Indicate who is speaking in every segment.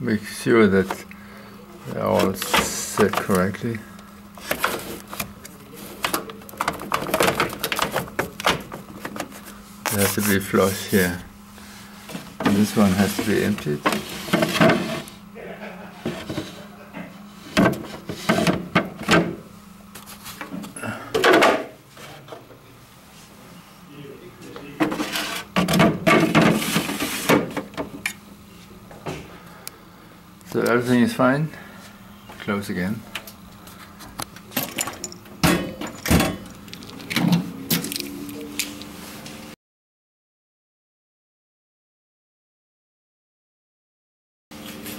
Speaker 1: make sure that they're all set correctly. It has to be flush here. And this one has to be emptied. So everything is fine. Close again.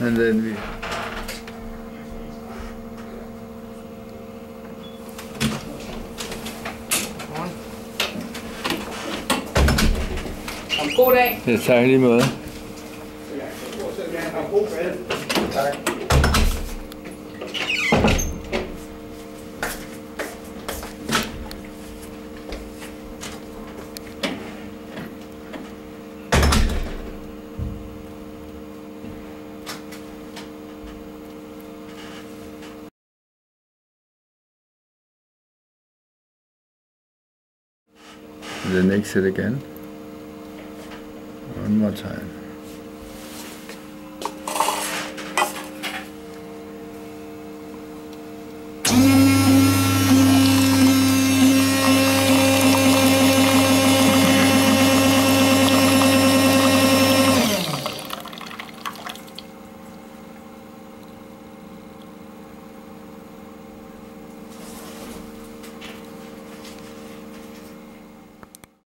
Speaker 1: And then we
Speaker 2: dag.
Speaker 1: Ja, tak i måde. Then exit again. One more time.